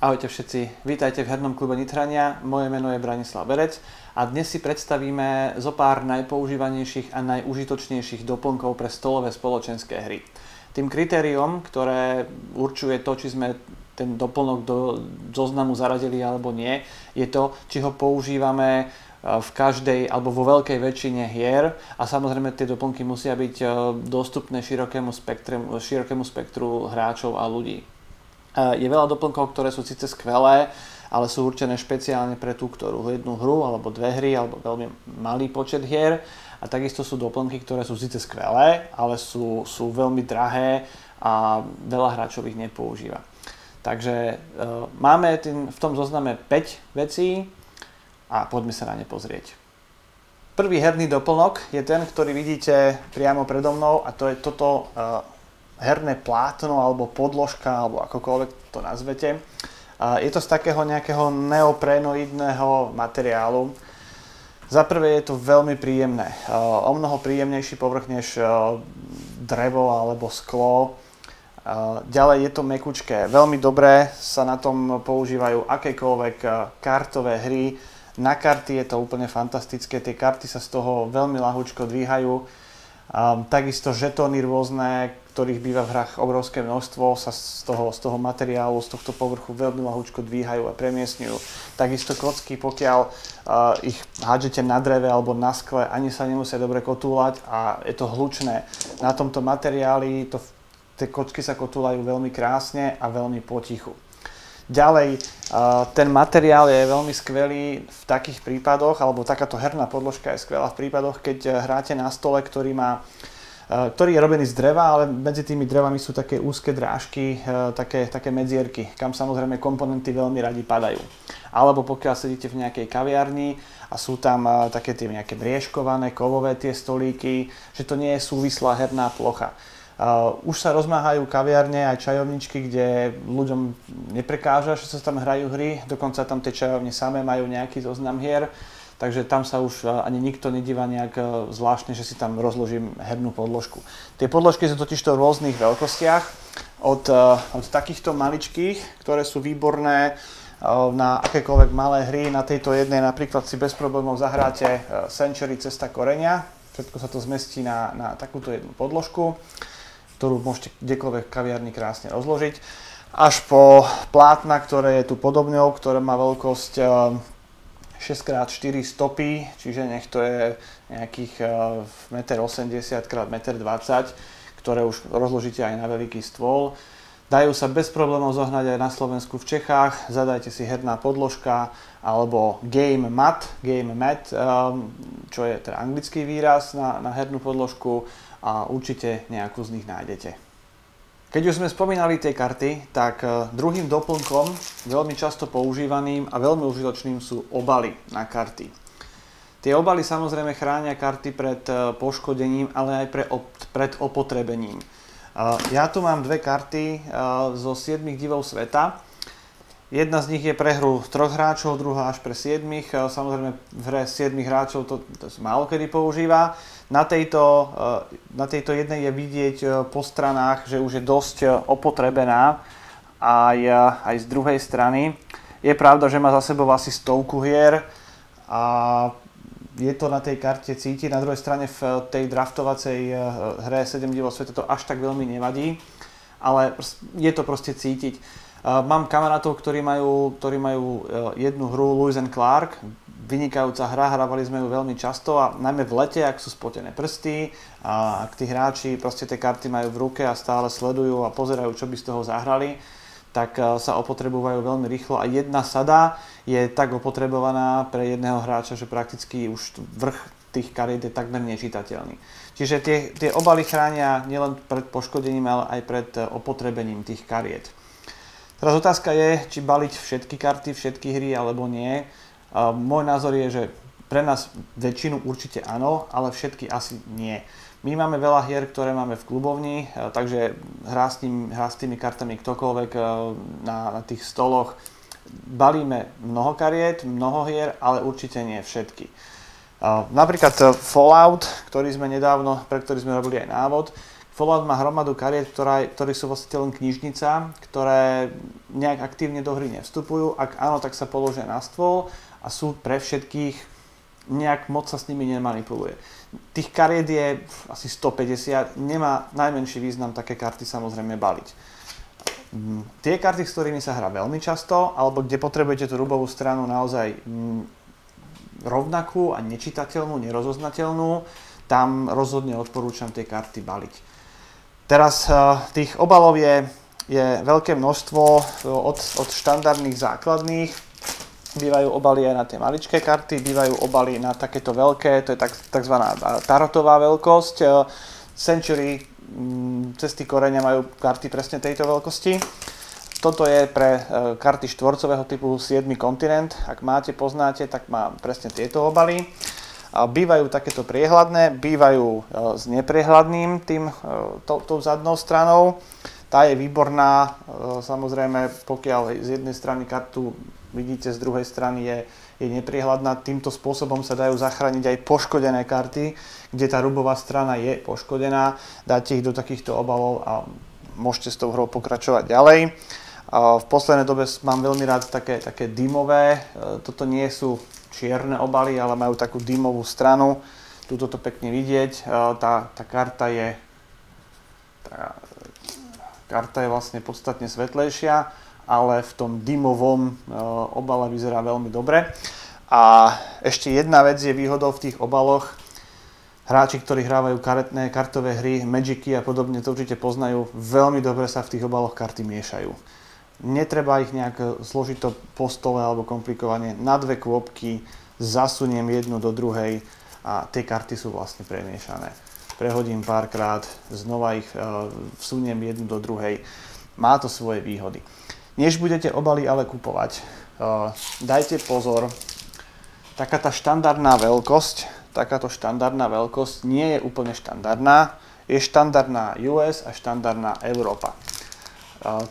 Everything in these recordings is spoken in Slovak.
Ahojte všetci, vítajte v hernom klube Nitrania, moje meno je Branislav Berec a dnes si predstavíme zo pár najpoužívanejších a najužitočnejších doplnkov pre stolové spoločenské hry. Tým kritériom, ktoré určuje to, či sme ten doplnok do zoznamu zaradili alebo nie, je to, či ho používame e, v každej alebo vo veľkej väčšine hier a samozrejme tie doplnky musia byť e, dostupné širokému, spektru, širokému spektru hráčov a ľudí. Je veľa doplnkov, ktoré sú síce skvelé, ale sú určené špeciálne pre tú ktorú jednu hru, alebo dve hry, alebo veľmi malý počet hier. A takisto sú doplnky, ktoré sú síce skvelé, ale sú, sú veľmi drahé a veľa hráčov ich nepoužíva. Takže e, máme tým, v tom zozname 5 vecí a poďme sa na ne pozrieť. Prvý herný doplnok je ten, ktorý vidíte priamo predo mnou a to je toto e, herné plátno alebo podložka alebo akokoľvek to nazvete. Je to z takého nejakého neoprenoidného materiálu. Za prvé je to veľmi príjemné. O mnoho príjemnejší povrch než drevo alebo sklo. Ďalej je to mekučké. Veľmi dobré sa na tom používajú akékoľvek kartové hry. Na karty je to úplne fantastické. Tie karty sa z toho veľmi ľahučko dvíhajú Um, takisto žetóny rôzne, ktorých býva v hrách obrovské množstvo, sa z toho, z toho materiálu, z tohto povrchu veľmi lahúčko dvíhajú a premiesňujú. Takisto kocky, pokiaľ uh, ich hádžete na dreve alebo na skle, ani sa nemusia dobre kotúľať a je to hlučné. Na tomto materiáli to, tie kocky sa kotúľajú veľmi krásne a veľmi potichu. Ďalej, ten materiál je veľmi skvelý v takých prípadoch, alebo takáto herná podložka je skvelá v prípadoch, keď hráte na stole, ktorý má ktorý je robený z dreva, ale medzi tými drevami sú také úzke drážky, také, také medzierky, kam samozrejme komponenty veľmi radi padajú. Alebo pokiaľ sedíte v nejakej kaviarni a sú tam také tie nejaké brieškované, kovové tie stolíky, že to nie je súvislá herná plocha. Uh, už sa rozmáhajú kaviarne aj čajovničky, kde ľuďom neprekáža, že sa tam hrajú hry, dokonca tam tie čajovne samé majú nejaký zoznam hier, takže tam sa už ani nikto nedíva nejak zvláštne, že si tam rozložím hernú podložku. Tie podložky sú totiž to v rôznych veľkostiach, od, od takýchto maličkých, ktoré sú výborné na akékoľvek malé hry. Na tejto jednej napríklad si bez problémov zahráte Century Cesta korenia, všetko sa to zmestí na, na takúto jednu podložku ktorú môžete kdekoľvek kaviarni krásne rozložiť, až po plátna, ktoré je tu podobňou, ktoré má veľkosť 6x4 eh, stopy, čiže nech to je nejakých 1,80 m x 1,20 m, ktoré už rozložíte aj na veľký stôl. Dajú sa bez problémov zohnať aj na Slovensku v Čechách. Zadajte si herná podložka alebo game mat, game mat, eh, čo je teda anglický výraz na, na hernú podložku a určite nejakú z nich nájdete. Keď už sme spomínali tie karty, tak e, druhým doplnkom, veľmi často používaným a veľmi užitočným sú obaly na karty. Tie obaly samozrejme chránia karty pred e, poškodením, ale aj pre, pred opotrebením. E, ja tu mám dve karty zo 7 divov sveta. Jedna z nich je pre hru troch hráčov, druhá až pre 7. Samozrejme v hre 7 hráčov to, to málo kedy používa. Na tejto, eh, na tejto jednej je vidieť eh, po stranách, že už je dosť opotrebená aj, aj z druhej strany. Je pravda, že má za sebou asi stovku hier a je to na tej karte cítiť. Na druhej strane v tej draftovacej hre 7 divov sveta to až tak veľmi nevadí, ale je to proste cítiť. Mám kamarátov, ktorí majú, ktorí majú jednu hru Lewis and Clark, vynikajúca hra, hrávali sme ju veľmi často a najmä v lete, ak sú spotené prsty a ak tí hráči proste tie karty majú v ruke a stále sledujú a pozerajú, čo by z toho zahrali, tak e, sa opotrebujú veľmi rýchlo a jedna sada je tak opotrebovaná pre jedného hráča, že prakticky už vrch tých kariet je takmer nečitateľný. Čiže tie, tie obaly chránia nielen pred poškodením, ale aj pred e, opotrebením tých kariet. Teraz otázka je, či baliť všetky karty, všetky hry alebo nie. Môj názor je, že pre nás väčšinu určite áno, ale všetky asi nie. My máme veľa hier, ktoré máme v klubovni, e, takže hrá s, tým, hrá s tými kartami ktokoľvek e, na, na tých stoloch. Balíme mnoho kariet, mnoho hier, ale určite nie všetky. E, napríklad Fallout, ktorý sme nedávno, pre ktorý sme robili aj návod. Fallout má hromadu kariet, ktorá, ktorí sú vlastne len knižnica, ktoré nejak aktívne do hry nevstupujú. Ak áno, tak sa položia na stôl a sú pre všetkých, nejak moc sa s nimi nemanipuluje. Tých kariet je asi 150, nemá najmenší význam také karty samozrejme baliť. Mm, tie karty, s ktorými sa hrá veľmi často, alebo kde potrebujete tú rubovú stranu naozaj mm, rovnakú a nečitateľnú, nerozoznateľnú, tam rozhodne odporúčam tie karty baliť. Teraz eh, tých obalov je, je veľké množstvo eh, od, od štandardných základných. Bývajú obaly aj na tie maličké karty, bývajú obaly na takéto veľké, to je tak, tzv. tarotová veľkosť. Eh, Century mm, cesty koreňa majú karty presne tejto veľkosti. Toto je pre karty štvorcového typu 7. kontinent. Ak máte, poznáte, tak má presne tieto obaly. Bývajú takéto priehľadné, bývajú e, s nepriehľadným tým, e, tou, zadnou stranou. Tá je výborná, e, samozrejme, pokiaľ z jednej strany kartu vidíte, z druhej strany je, je nepriehľadná. Týmto spôsobom sa dajú zachrániť aj poškodené karty, kde tá rubová strana je poškodená. Dáte ich do takýchto obalov a môžete s tou hrou pokračovať ďalej. V poslednej dobe mám veľmi rád také, také dymové, toto nie sú čierne obaly, ale majú takú dymovú stranu. Tuto to pekne vidieť. E, tá, tá karta je tá karta je vlastne podstatne svetlejšia, ale v tom dymovom e, obale vyzerá veľmi dobre. A ešte jedna vec je výhodou v tých obaloch. Hráči, ktorí hrávajú karetné kartové hry, Magicy a podobne, to určite poznajú, veľmi dobre sa v tých obaloch karty miešajú. Netreba ich nejak zložito po stole alebo komplikovane. Na dve kôpky zasuniem jednu do druhej a tie karty sú vlastne premiešané. Prehodím párkrát, znova ich e, vsuniem jednu do druhej. Má to svoje výhody. Než budete obaly ale kupovať, e, dajte pozor, taká tá štandardná veľkosť, takáto štandardná veľkosť nie je úplne štandardná, je štandardná US a štandardná Európa.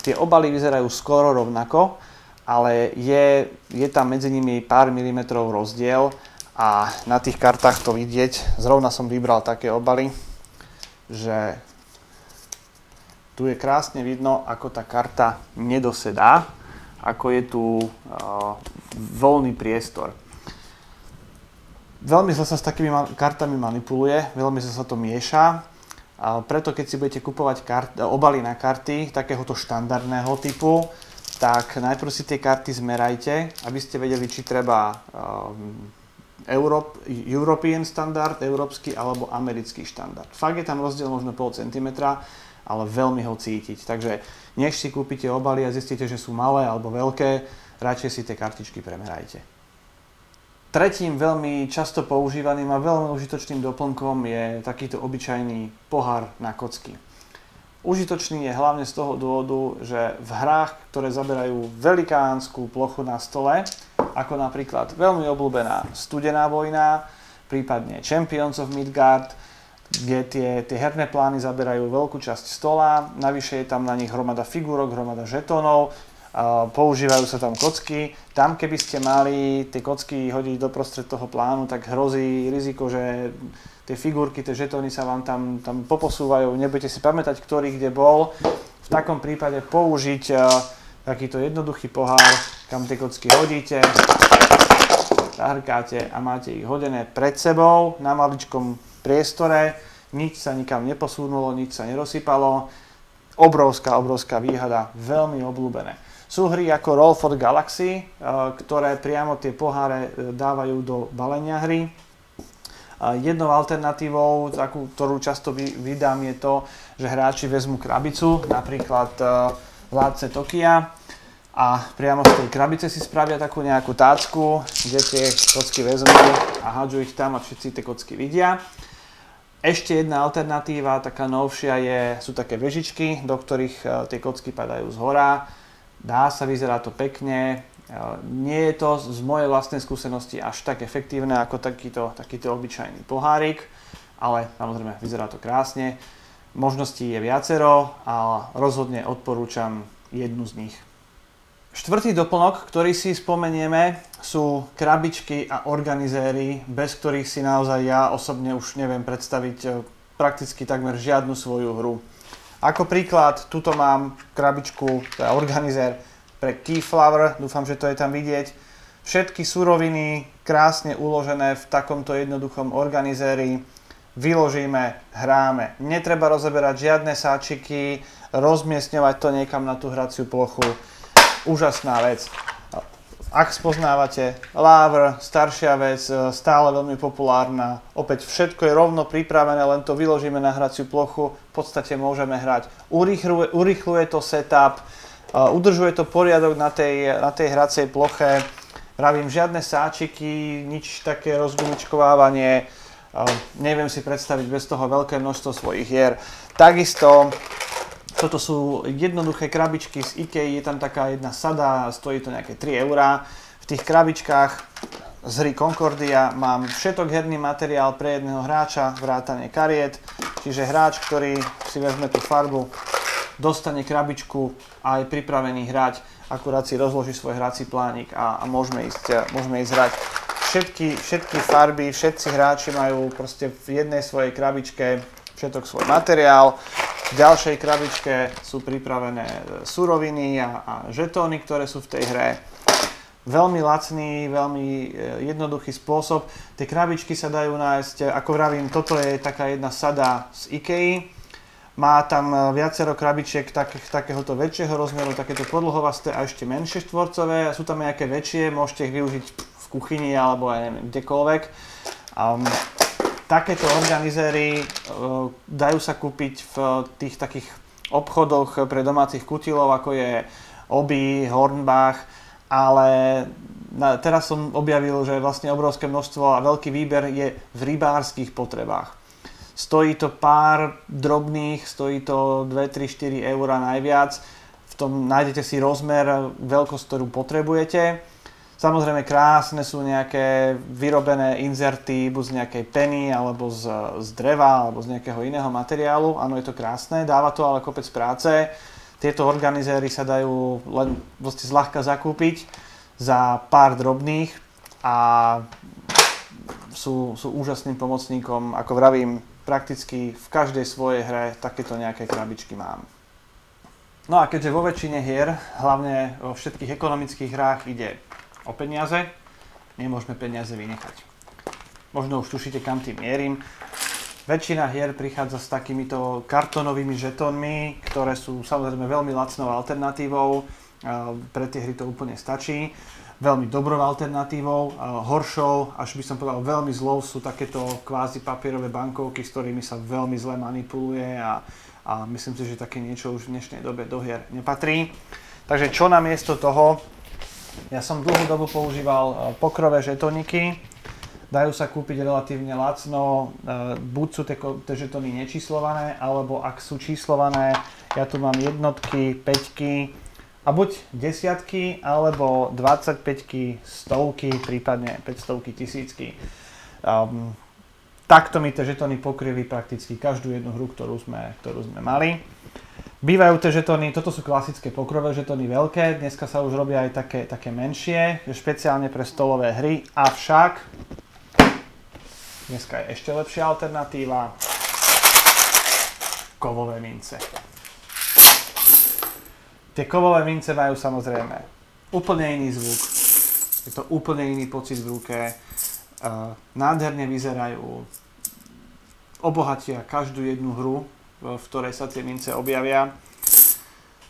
Tie obaly vyzerajú skoro rovnako, ale je, je tam medzi nimi pár milimetrov rozdiel a na tých kartách to vidieť. Zrovna som vybral také obaly, že tu je krásne vidno, ako tá karta nedosedá, ako je tu uh, voľný priestor. Veľmi zle sa s takými kartami manipuluje, veľmi sa to mieša a preto keď si budete kupovať kart, obaly na karty takéhoto štandardného typu, tak najprv si tie karty zmerajte, aby ste vedeli, či treba um, Europe, European standard, európsky alebo americký štandard. Fakt je tam rozdiel možno pol centimetra, ale veľmi ho cítiť. Takže než si kúpite obaly a zistíte, že sú malé alebo veľké, radšej si tie kartičky premerajte. Tretím veľmi často používaným a veľmi užitočným doplnkom je takýto obyčajný pohár na kocky. Užitočný je hlavne z toho dôvodu, že v hrách, ktoré zaberajú velikánsku plochu na stole, ako napríklad veľmi obľúbená Studená vojna, prípadne Champions of Midgard, kde tie, tie herné plány zaberajú veľkú časť stola, navyše je tam na nich hromada figúrok, hromada žetónov, používajú sa tam kocky. Tam, keby ste mali tie kocky hodiť doprostred toho plánu, tak hrozí riziko, že tie figurky, tie žetóny sa vám tam, tam poposúvajú, nebudete si pamätať, ktorý kde bol. V takom prípade použiť takýto jednoduchý pohár, kam tie kocky hodíte, zahrkáte a máte ich hodené pred sebou na maličkom priestore, nič sa nikam neposunulo, nič sa nerozsypalo. Obrovská, obrovská výhada, veľmi obľúbené. Sú hry ako Roll for Galaxy, eh, ktoré priamo tie poháre eh, dávajú do balenia hry. Jednou alternatívou, takú, ktorú často vydám, je to, že hráči vezmú krabicu, napríklad eh, vládce Tokia, a priamo z tej krabice si spravia takú nejakú tácku, kde tie kocky vezmú a hádžu ich tam a všetci tie kocky vidia. Ešte jedna alternatíva, taká novšia, je, sú také vežičky, do ktorých tie kocky padajú z hora Dá sa, vyzerá to pekne, nie je to z mojej vlastnej skúsenosti až tak efektívne ako takýto, takýto obyčajný pohárik, ale samozrejme vyzerá to krásne. Možností je viacero a rozhodne odporúčam jednu z nich. Štvrtý doplnok, ktorý si spomenieme, sú krabičky a organizéry, bez ktorých si naozaj ja osobne už neviem predstaviť prakticky takmer žiadnu svoju hru. Ako príklad, tuto mám krabičku, je organizer pre Keyflower, dúfam, že to je tam vidieť. Všetky suroviny krásne uložené v takomto jednoduchom organizéri. Vyložíme, hráme. Netreba rozeberať žiadne sáčiky, rozmiestňovať to niekam na tú hraciu plochu. Úžasná vec. Ak spoznávate Láver, staršia vec, e, stále veľmi populárna. Opäť všetko je rovno pripravené, len to vyložíme na hraciu plochu. V podstate môžeme hrať. Urychluje, urychluje to setup, e, udržuje to poriadok na tej, na tej hracej ploche. Pravím, žiadne sáčiky, nič také rozgumičkovávanie. E, neviem si predstaviť bez toho veľké množstvo svojich hier. Takisto toto sú jednoduché krabičky z IKEA, je tam taká jedna sada, stojí to nejaké 3 eurá. V tých krabičkách z hry Concordia mám všetok herný materiál pre jedného hráča, vrátane kariet, čiže hráč, ktorý si vezme tú farbu, dostane krabičku a je pripravený hrať, akurát si rozloží svoj hrací plánik a, a môžeme, ísť, môžeme ísť hrať. Všetky, všetky farby, všetci hráči majú proste v jednej svojej krabičke všetok svoj materiál. V ďalšej krabičke sú pripravené suroviny a, a žetóny, ktoré sú v tej hre. Veľmi lacný, veľmi e, jednoduchý spôsob. Tie krabičky sa dajú nájsť, ako vravím, toto je taká jedna sada z IKEA. Má tam e, viacero krabičiek tak, takéhoto väčšieho rozmeru, takéto podlhovasté a ešte menšie štvorcové. Sú tam nejaké väčšie, môžete ich využiť v kuchyni alebo aj neviem, kdekoľvek. Um, takéto organizéry e, dajú sa kúpiť v tých takých obchodoch pre domácich kutilov, ako je Obi, Hornbach, ale teraz som objavil, že vlastne obrovské množstvo a veľký výber je v rybárskych potrebách. Stojí to pár drobných, stojí to 2, 3, 4 eur najviac. V tom nájdete si rozmer, veľkosť, ktorú potrebujete Samozrejme krásne sú nejaké vyrobené inzerty buď z nejakej peny alebo z, z dreva alebo z nejakého iného materiálu. Áno, je to krásne, dáva to ale kopec práce. Tieto organizéry sa dajú len vlastne zľahka zakúpiť za pár drobných a sú, sú úžasným pomocníkom. Ako vravím, prakticky v každej svojej hre takéto nejaké krabičky mám. No a keďže vo väčšine hier, hlavne vo všetkých ekonomických hrách ide o peniaze, nemôžeme peniaze vynechať. Možno už tušíte, kam tým mierim. Väčšina hier prichádza s takýmito kartonovými žetónmi, ktoré sú samozrejme veľmi lacnou alternatívou. Pre tie hry to úplne stačí. Veľmi dobrou alternatívou. Horšou, až by som povedal veľmi zlou, sú takéto kvázi papierové bankovky, s ktorými sa veľmi zle manipuluje a, a myslím si, že také niečo už v dnešnej dobe do hier nepatrí. Takže čo namiesto toho ja som dlhú dobu používal e, pokrové žetoniky, dajú sa kúpiť relatívne lacno, e, buď sú tie žetony nečíslované, alebo ak sú číslované, ja tu mám jednotky, peťky, a buď desiatky, alebo 25 stovky, prípadne 500 tisícky. Um, takto mi tie žetony pokryli prakticky každú jednu hru, ktorú sme, ktorú sme mali. Bývajú tie žetóny, toto sú klasické pokrové žetóny veľké, dneska sa už robia aj také, také menšie, špeciálne pre stolové hry, avšak dneska je ešte lepšia alternatíva, kovové mince. Tie kovové mince majú samozrejme úplne iný zvuk, je to úplne iný pocit v ruke, nádherne vyzerajú, obohatia každú jednu hru, v ktorej sa tie mince objavia.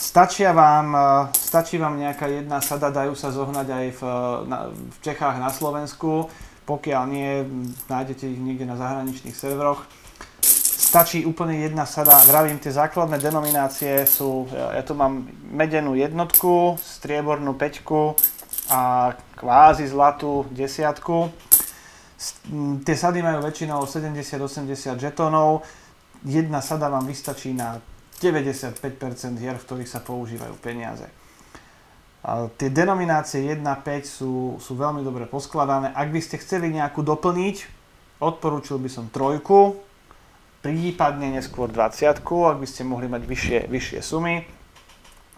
Stačia vám, e, stačí vám nejaká jedna sada, dajú sa zohnať aj v, na, v Čechách na Slovensku, pokiaľ nie, nájdete ich niekde na zahraničných serveroch. Stačí úplne jedna sada, vravím, tie základné denominácie sú, ja tu mám medenú jednotku, striebornú peťku a kvázi zlatú desiatku. Tie sady majú väčšinou 70-80 žetónov, jedna sada vám vystačí na 95% hier, v ktorých sa používajú peniaze. A tie denominácie 1 5 sú, sú veľmi dobre poskladané. Ak by ste chceli nejakú doplniť, odporúčil by som trojku, prípadne neskôr 20, ak by ste mohli mať vyššie, vyššie sumy.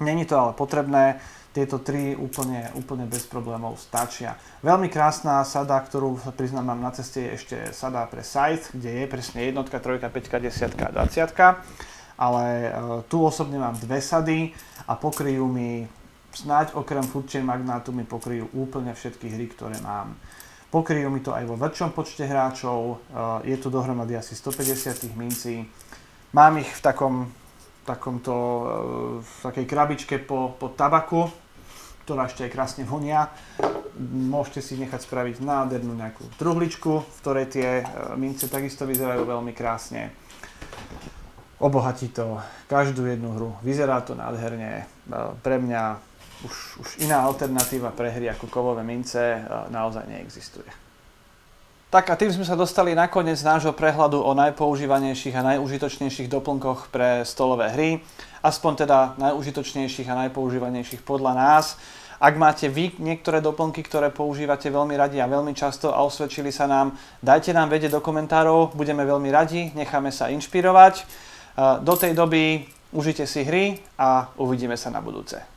Není to ale potrebné, tieto tri úplne, úplne bez problémov stačia. Veľmi krásna sada, ktorú priznám mám na ceste, je ešte sada pre site, kde je presne jednotka, trojka, 5, 10 a 20. Ale e, tu osobne mám dve sady a pokryjú mi, snáď okrem Food Chain Magnátu mi pokryjú úplne všetky hry, ktoré mám. Pokryjú mi to aj vo väčšom počte hráčov, e, je tu dohromady asi 150 mincí. Mám ich v takom takomto, e, v takej krabičke po, po tabaku, ktorá ešte aj krásne vonia. Môžete si nechať spraviť nádhernú nejakú truhličku, v ktorej tie e, mince takisto vyzerajú veľmi krásne. Obohatí to každú jednu hru. Vyzerá to nádherne. E, pre mňa už, už iná alternatíva pre hry ako kovové mince naozaj neexistuje. Tak a tým sme sa dostali na koniec nášho prehľadu o najpoužívanejších a najužitočnejších doplnkoch pre stolové hry. Aspoň teda najužitočnejších a najpoužívanejších podľa nás. Ak máte vy niektoré doplnky, ktoré používate veľmi radi a veľmi často a osvedčili sa nám, dajte nám vedieť do komentárov, budeme veľmi radi, necháme sa inšpirovať. Do tej doby užite si hry a uvidíme sa na budúce.